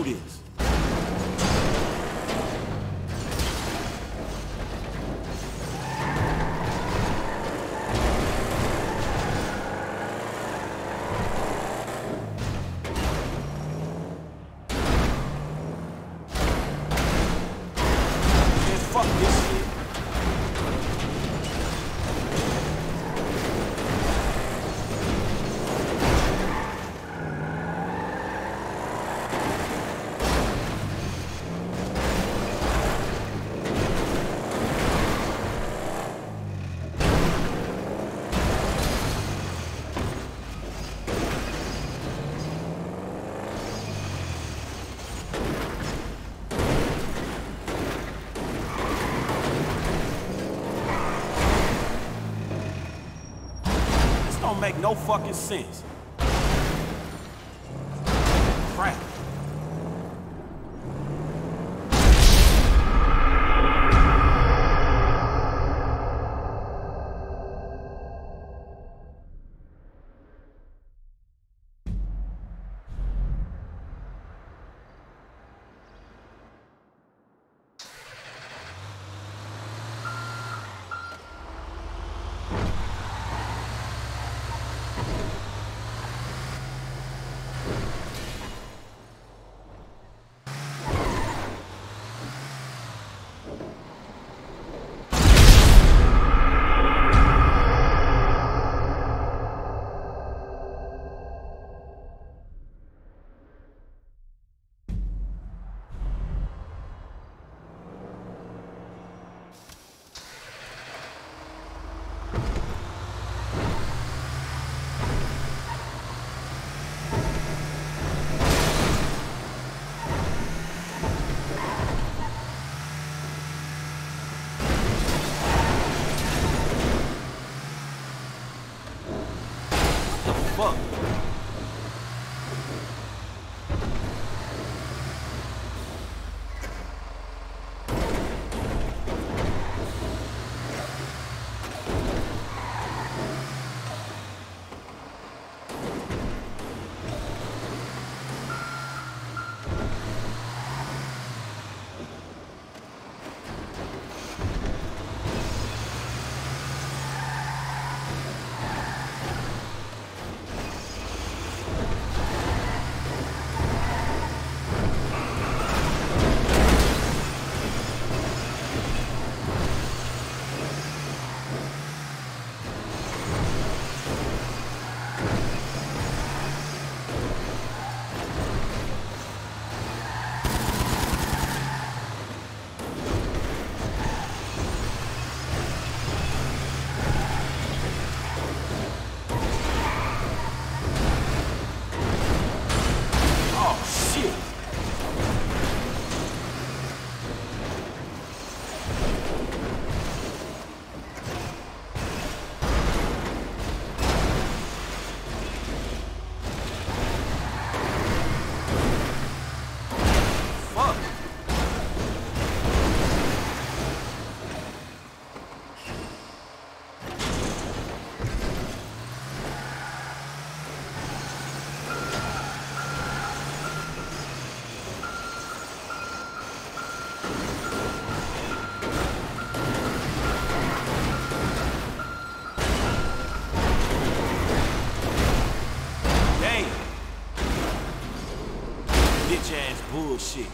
screw make no fucking sense. Ass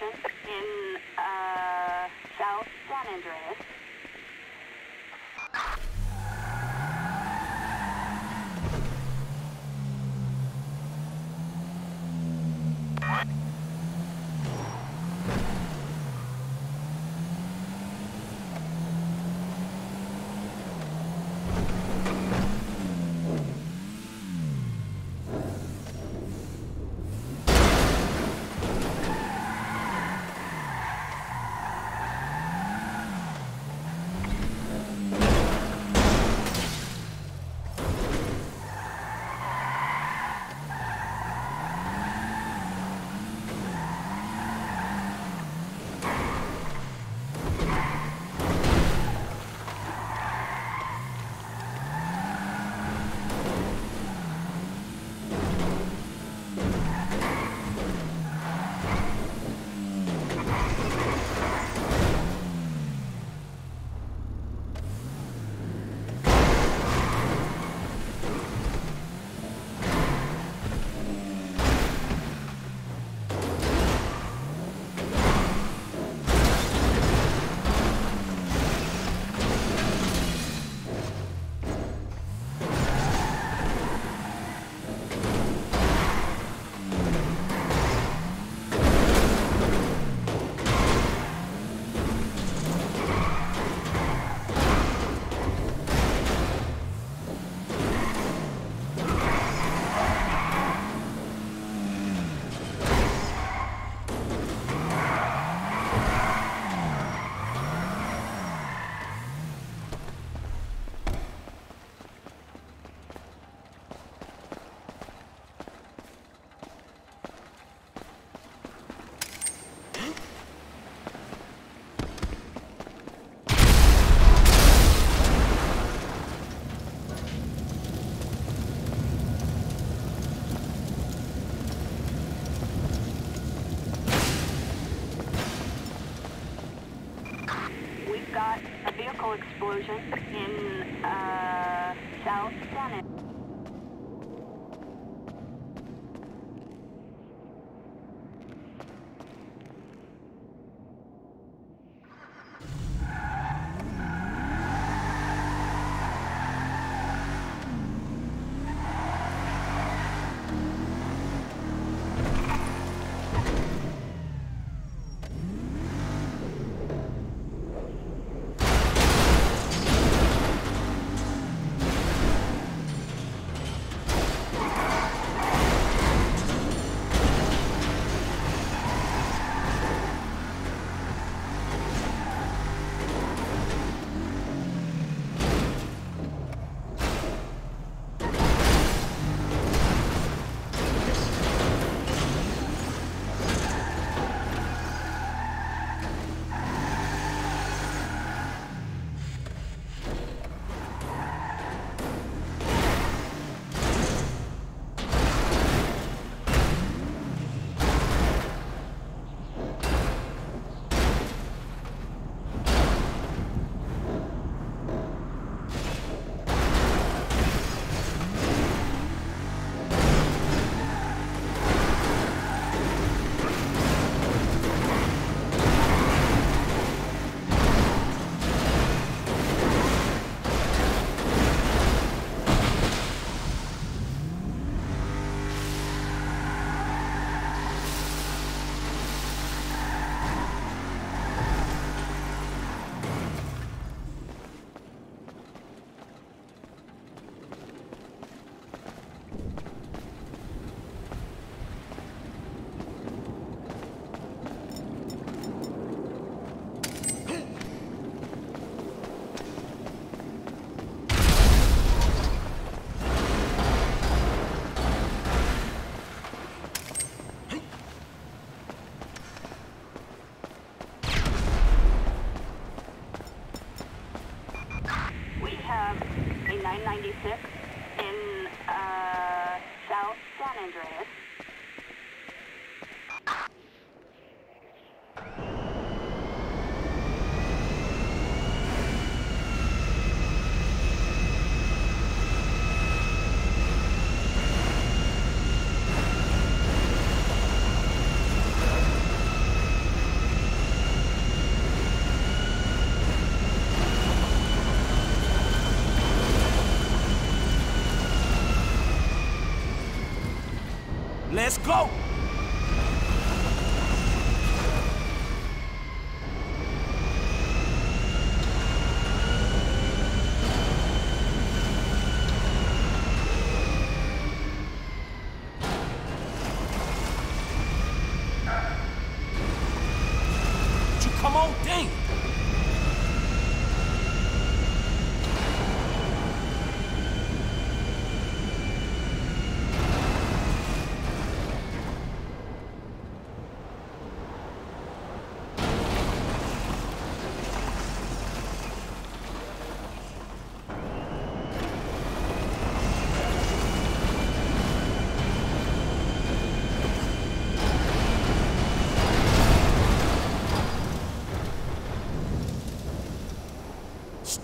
vehicle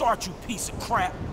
Start, you piece of crap!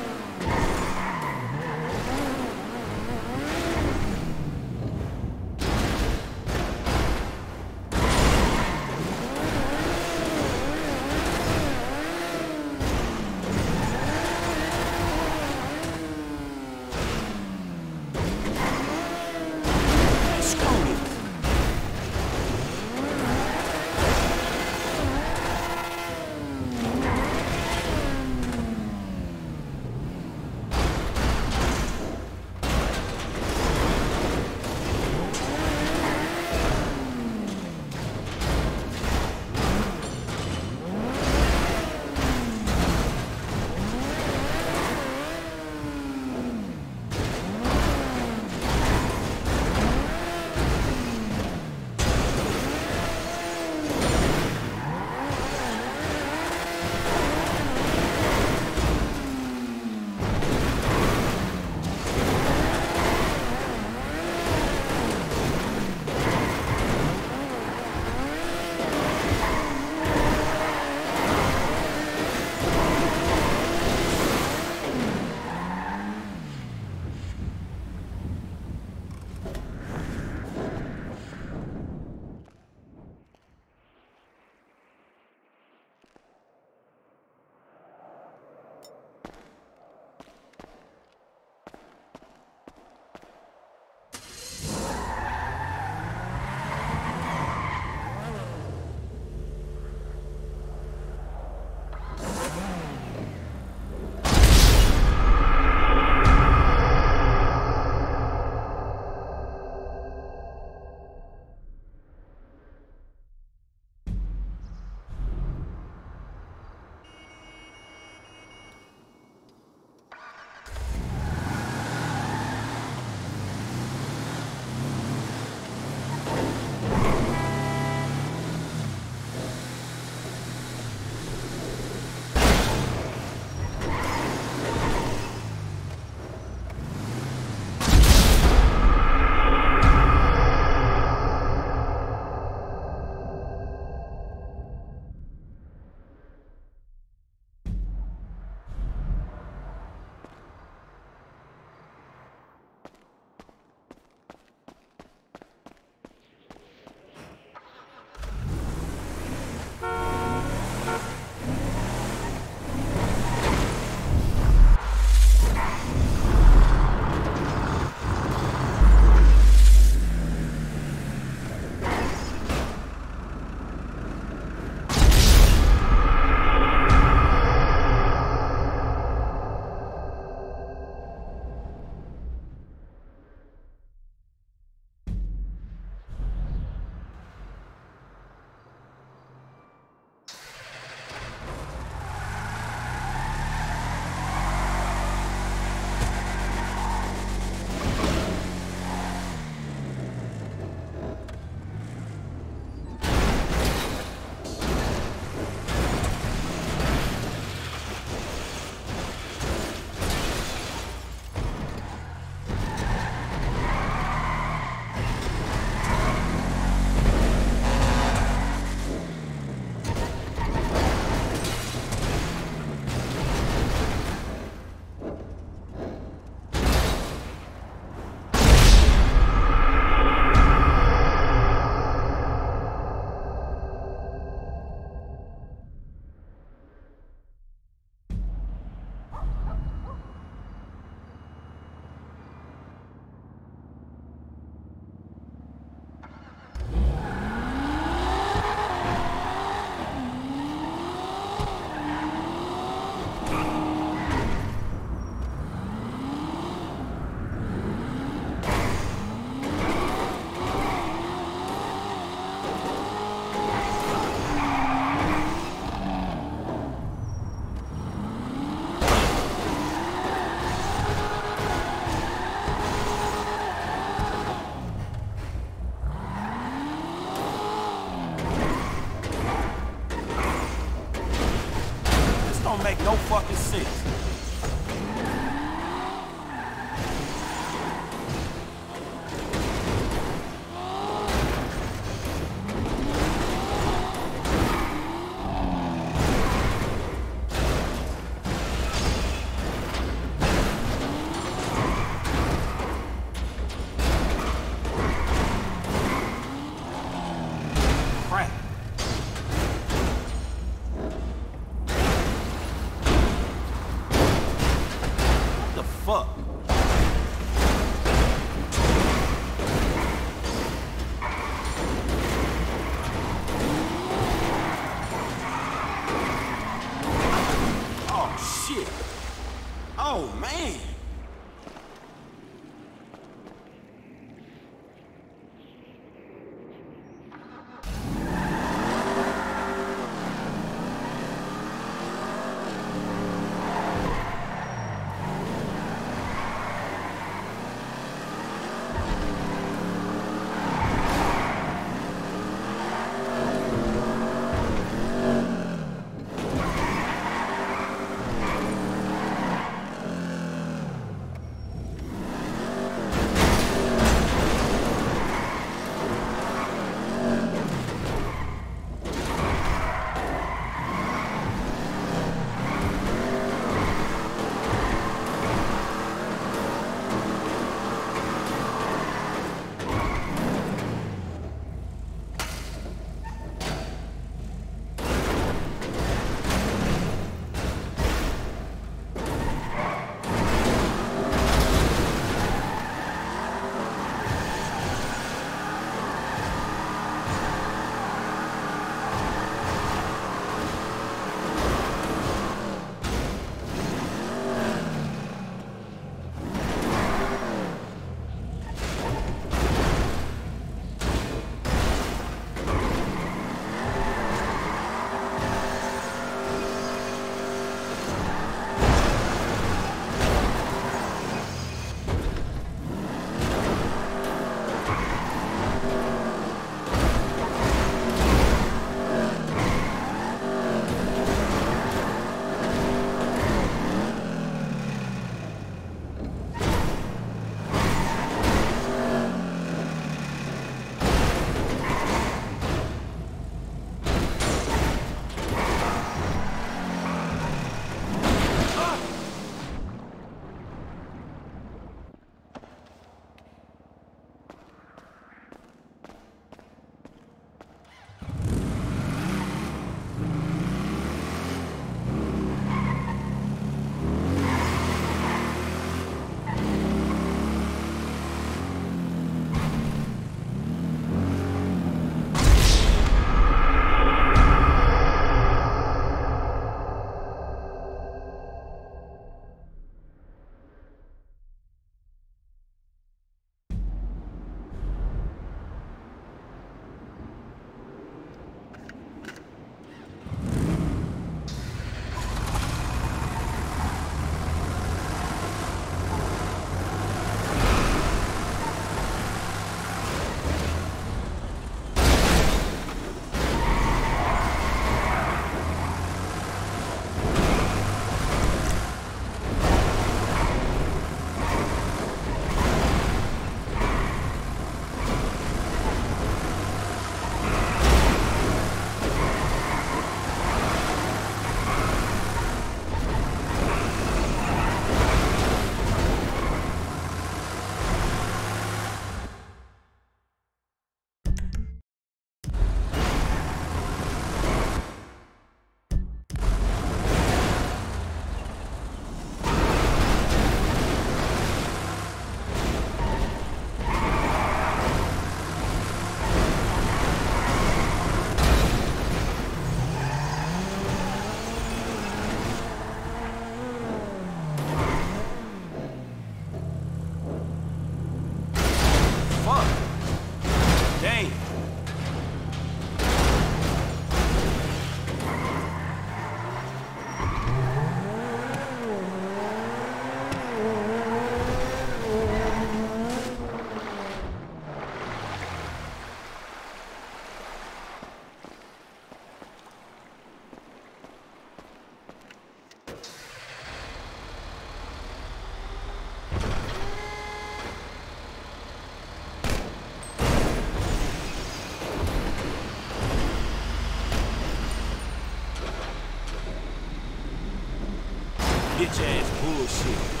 Bitch ass bullshit.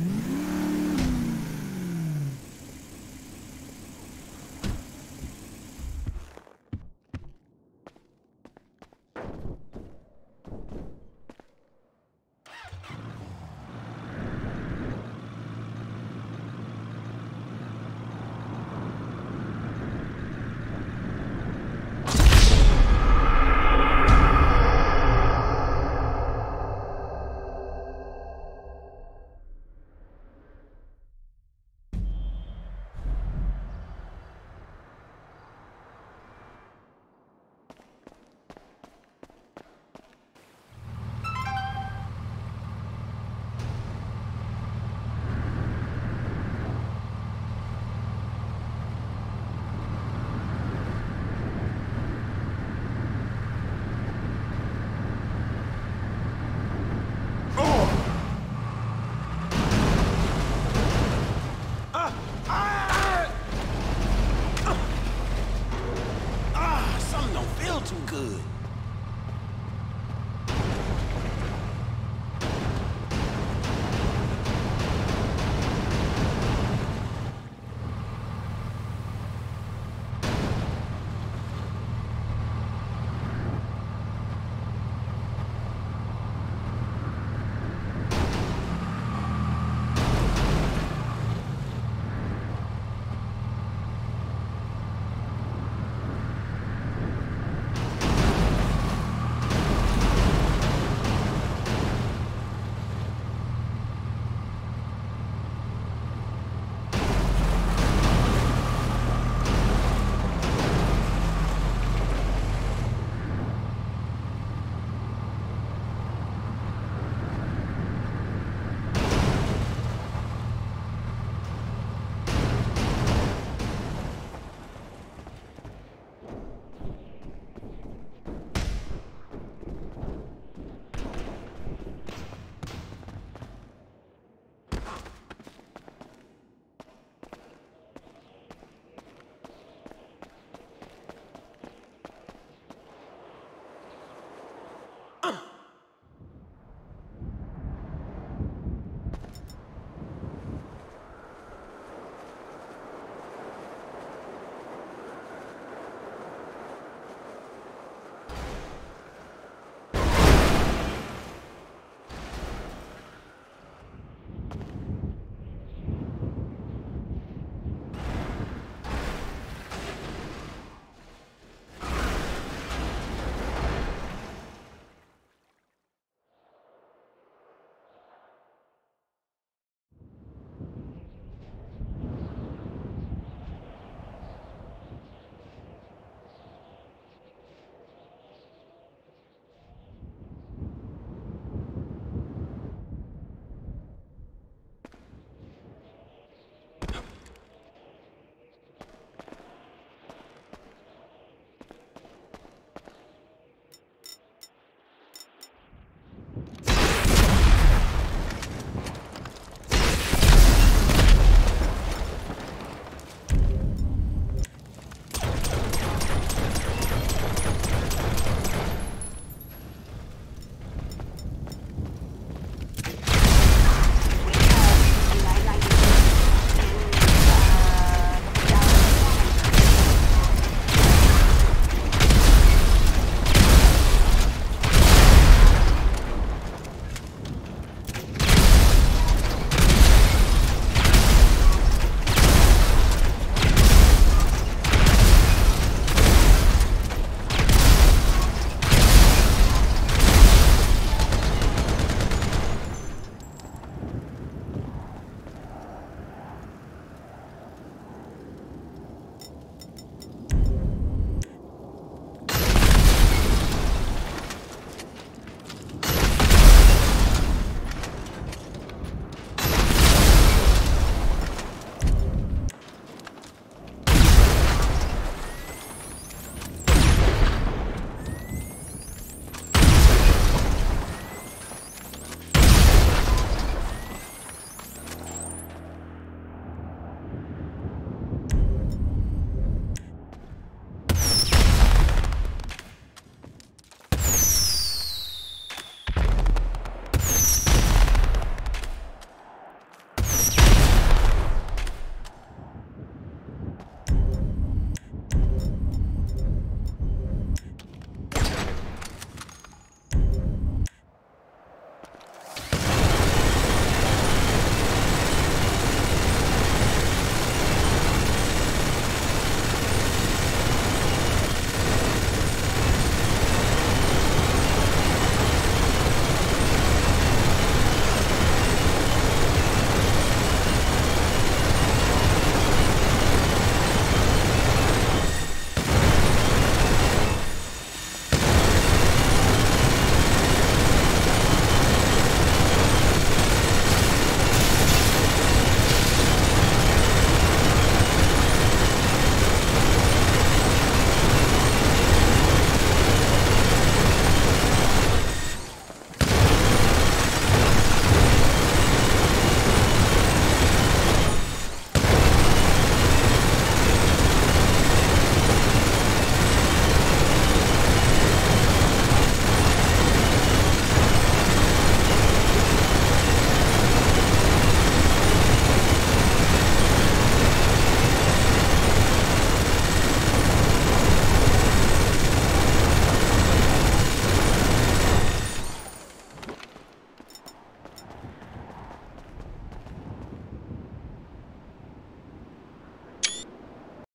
Mm-hmm.